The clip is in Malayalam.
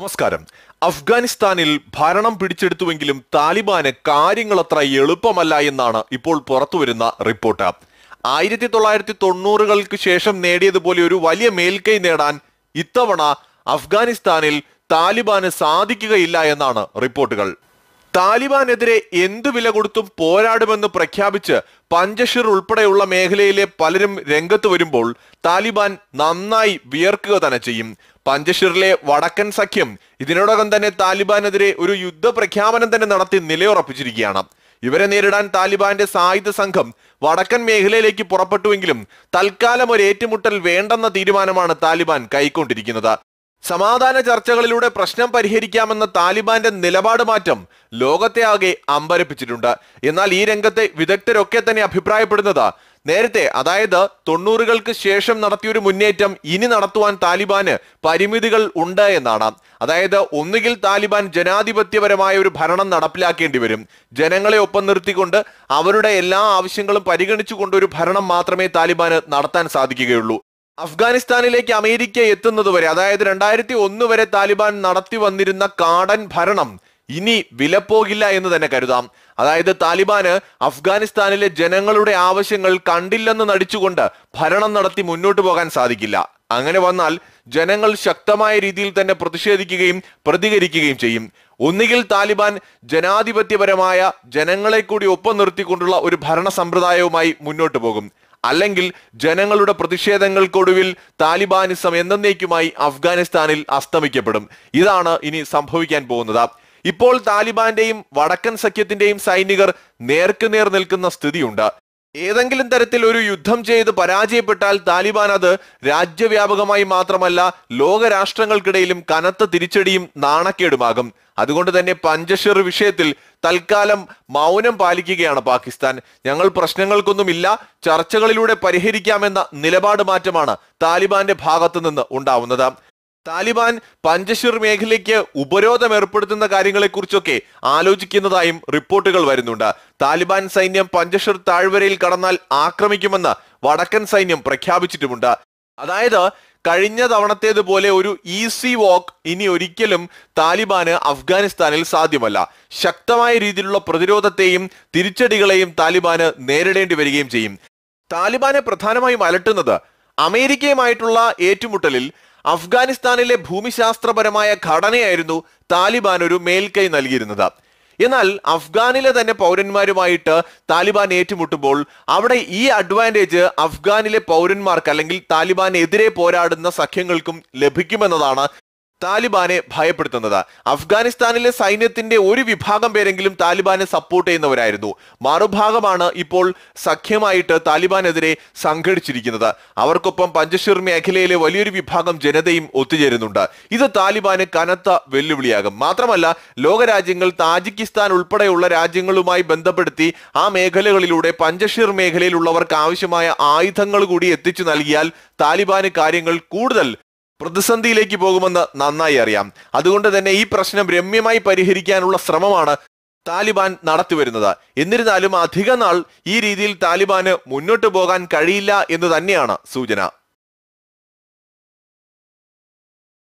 നമസ്കാരം. അഫ്ഗാനിസ്ഥാനിൽ ഭരണം പിടിച്ചെടുത്തുവെങ്കിലും താലിബാന് കാര്യങ്ങൾ അത്ര എളുപ്പമല്ല എന്നാണ് ഇപ്പോൾ പുറത്തുവരുന്ന റിപ്പോർട്ട്. ആയിരത്തി തൊള്ളായിരത്തി തൊണ്ണൂറുകൾക്ക് ശേഷം നേടിയതുപോലെ ഒരു വലിയ മേൽക്കൈ നേടാൻ ഇത്തവണ അഫ്ഗാനിസ്ഥാനിൽ താലിബാന് സാധിക്കുകയില്ല എന്നാണ് റിപ്പോർട്ടുകൾ. താലിബാനെതിരെ എന്തു വില കൊടുത്തും പോരാടുമെന്ന് പ്രഖ്യാപിച്ച് പഞ്ചഷിർ ഉൾപ്പെടെയുള്ള മേഖലയിലെ പലരും രംഗത്ത് വരുമ്പോൾ താലിബാൻ നന്നായി വിയർക്കുക തന്നെ ചെയ്യും. പഞ്ചഷിറിലെ വടക്കൻ സഖ്യം ഇതിനോടകം തന്നെ താലിബാനെതിരെ ഒരു യുദ്ധ പ്രഖ്യാപനം തന്നെ നടത്തി നിലയുറപ്പിച്ചിരിക്കുകയാണ്. ഇവരെ നേരിടാൻ താലിബാന്റെ സായുധ സംഘം വടക്കൻ മേഖലയിലേക്ക് പുറപ്പെട്ടുവെങ്കിലും തൽക്കാലം ഒരു ഏറ്റുമുട്ടൽ വേണ്ടെന്ന തീരുമാനമാണ് താലിബാൻ കൈക്കൊണ്ടിരിക്കുന്നത്. സമാധാന ചർച്ചകളിലൂടെ പ്രശ്നം പരിഹരിക്കാമെന്ന താലിബാന്റെ നിലപാട് മാറ്റം ലോകത്തെ ആകെ അമ്പരപ്പിച്ചിട്ടുണ്ട്. എന്നാൽ ഈ രംഗത്തെ വിദഗ്ധരൊക്കെ തന്നെ അഭിപ്രായപ്പെടുന്നത് നേരത്തെ അതായത് തൊണ്ണൂറുകൾക്ക് ശേഷം നടത്തിയൊരു മുന്നേറ്റം ഇനി നടത്തുവാൻ താലിബാന് പരിമിതികൾ ഉണ്ട് എന്നാണ്. അതായത് ഒന്നുകിൽ താലിബാൻ ജനാധിപത്യപരമായ ഒരു ഭരണം നടപ്പിലാക്കേണ്ടി വരും. ജനങ്ങളെ ഒപ്പം നിർത്തിക്കൊണ്ട് അവരുടെ എല്ലാ ആവശ്യങ്ങളും പരിഗണിച്ചുകൊണ്ട് ഒരു ഭരണം മാത്രമേ താലിബാന് നടത്താൻ സാധിക്കുകയുള്ളൂ. അഫ്ഗാനിസ്ഥാനിലേക്ക് അമേരിക്ക എത്തുന്നതുവരെ അതായത് രണ്ടായിരത്തി ഒന്ന് വരെ താലിബാൻ നടത്തി വന്നിരുന്ന കാടൻ ഭരണം ഇനി വിലപ്പോകില്ല എന്ന് തന്നെ കരുതാം. അതായത് താലിബാന് അഫ്ഗാനിസ്ഥാനിലെ ജനങ്ങളുടെ ആവശ്യങ്ങൾ കണ്ടില്ലെന്ന് നടിച്ചുകൊണ്ട് ഭരണം നടത്തി മുന്നോട്ട് പോകാൻ സാധിക്കില്ല. അങ്ങനെ വന്നാൽ ജനങ്ങൾ ശക്തമായ രീതിയിൽ തന്നെ പ്രതിഷേധിക്കുകയും പ്രതികരിക്കുകയും ചെയ്യും. ഒന്നുകിൽ താലിബാൻ ജനാധിപത്യപരമായ ജനങ്ങളെ കൂടി ഒപ്പം നിർത്തിക്കൊണ്ടുള്ള ഒരു ഭരണ സമ്പ്രദായവുമായി മുന്നോട്ട് പോകും. അല്ലെങ്കിൽ ജനങ്ങളുടെ പ്രതിഷേധങ്ങൾക്കൊടുവിൽ താലിബാനിസം എന്നേക്കുമായി അഫ്ഗാനിസ്ഥാനിൽ അസ്തമിക്കപ്പെടും. ഇതാണ് ഇനി സംഭവിക്കാൻ പോകുന്നത്. ഇപ്പോൾ താലിബാന്റെയും വടക്കൻ സഖ്യത്തിന്റെയും സൈനികർ നേർക്കുനേർ നിൽക്കുന്ന സ്ഥിതിയുണ്ട്. ഏതെങ്കിലും തരത്തിൽ ഒരു യുദ്ധം ചെയ്ത് പരാജയപ്പെട്ടാൽ താലിബാൻ അത് രാജ്യവ്യാപകമായി മാത്രമല്ല ലോകരാഷ്ട്രങ്ങൾക്കിടയിലും കനത്ത തിരിച്ചടിയും നാണക്കേടുമാകും. അതുകൊണ്ട് തന്നെ പഞ്ചഷിർ വിഷയത്തിൽ തൽക്കാലം മൗനം പാലിക്കുകയാണ് പാകിസ്ഥാൻ. ഞങ്ങൾ പ്രശ്നങ്ങൾക്കൊന്നുമില്ല ചർച്ചകളിലൂടെ പരിഹരിക്കാമെന്ന നിലപാട് മാറ്റമാണ് താലിബാന്റെ ഭാഗത്തു നിന്ന് ഉണ്ടാവുന്നത്. താലിബാൻ പഞ്ചഷിർ മേഖലയ്ക്ക് ഉപരോധം ഏർപ്പെടുത്തുന്ന കാര്യങ്ങളെക്കുറിച്ചൊക്കെ ആലോചിക്കുന്നതായും റിപ്പോർട്ടുകൾ വരുന്നുണ്ട്. താലിബാൻ സൈന്യം പഞ്ചഷർ താഴ്വരയിൽ കടന്നാൽ ആക്രമിക്കുമെന്ന് വടക്കൻ സൈന്യം പ്രഖ്യാപിച്ചിട്ടുമുണ്ട്. അതായത് കഴിഞ്ഞ തവണത്തേതുപോലെ ഒരു ഈസി വാക്ക് ഇനി ഒരിക്കലും താലിബാന് അഫ്ഗാനിസ്ഥാനിൽ സാധ്യമല്ല. ശക്തമായ രീതിയിലുള്ള പ്രതിരോധത്തെയും തിരിച്ചടികളെയും താലിബാന് നേരിടേണ്ടി വരികയും ചെയ്യും. താലിബാനെ പ്രധാനമായും അലട്ടുന്നത് അമേരിക്കയുമായിട്ടുള്ള ഏറ്റുമുട്ടലിൽ അഫ്ഗാനിസ്ഥാനിലെ ഭൂമിശാസ്ത്രപരമായ ഘടനയായിരുന്നു താലിബാൻ ഒരു മേൽക്കൈ നൽകിയിരുന്നത്. എന്നാൽ അഫ്ഗാനിലെ തന്നെ പൗരന്മാരുമായിട്ട് താലിബാൻ ഏറ്റുമുട്ടുമ്പോൾ അവിടെ ഈ അഡ്വാന്റേജ് അഫ്ഗാനിലെ പൗരന്മാർക്ക് അല്ലെങ്കിൽ താലിബാനെതിരെ പോരാടുന്ന സഖ്യങ്ങൾക്കും ലഭിക്കുമെന്നതാണ് താലിബാനെ ഭയപ്പെടുത്തുന്നത്. അഫ്ഗാനിസ്ഥാനിലെ സൈന്യത്തിന്റെ ഒരു വിഭാഗം പേരെങ്കിലും താലിബാനെ സപ്പോർട്ട് ചെയ്യുന്നവരായിരുന്നു. മറുഭാഗമാണ് ഇപ്പോൾ സഖ്യമായിട്ട് താലിബാനെതിരെ സംഘടിച്ചിരിക്കുന്നത്. അവർക്കൊപ്പം പഞ്ചശീർ മേഖലയിലെ വലിയൊരു വിഭാഗം ജനതയും ഒത്തുചേരുന്നുണ്ട്. ഇത് താലിബാന് കനത്ത വെല്ലുവിളിയാകും. മാത്രമല്ല ലോകരാജ്യങ്ങൾ താജിക്കിസ്ഥാൻ ഉൾപ്പെടെയുള്ള രാജ്യങ്ങളുമായി ബന്ധപ്പെടുത്തി ആ മേഖലകളിലൂടെ പഞ്ചശീർ മേഖലയിലുള്ളവർക്ക് ആവശ്യമായ ആയുധങ്ങൾ കൂടി എത്തിച്ചു നൽകിയാൽ താലിബാന് കാര്യങ്ങൾ കൂടുതൽ പ്രതിസന്ധിയിലേക്ക് പോകുമെന്ന് നന്നായി അറിയാം. അതുകൊണ്ട് തന്നെ ഈ പ്രശ്നം രമ്യമായി പരിഹരിക്കാനുള്ള ശ്രമമാണ് താലിബാൻ നടത്തിവരുന്നത് എന്നിരുന്നാലും അധിക നാൾ ഈ രീതിയിൽ താലിബാന് മുന്നോട്ട് പോകാൻ കഴിയില്ല എന്ന് തന്നെയാണ് സൂചന.